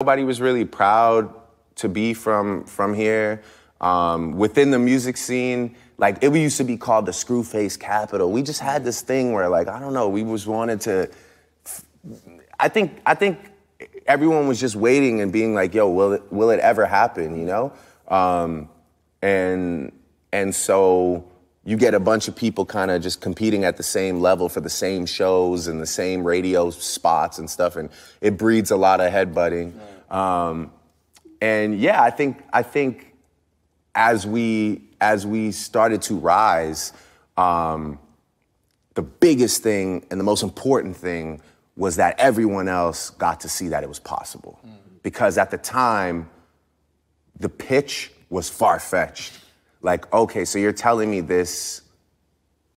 Nobody was really proud to be from from here. Um, within the music scene, like it used to be called the Screwface Capital. We just had this thing where, like, I don't know, we was wanted to. I think I think everyone was just waiting and being like, "Yo, will it will it ever happen?" You know, um, and and so you get a bunch of people kind of just competing at the same level for the same shows and the same radio spots and stuff, and it breeds a lot of headbutting. Um, and yeah, I think I think as we as we started to rise, um, the biggest thing and the most important thing was that everyone else got to see that it was possible. Because at the time, the pitch was far fetched. Like, okay, so you're telling me this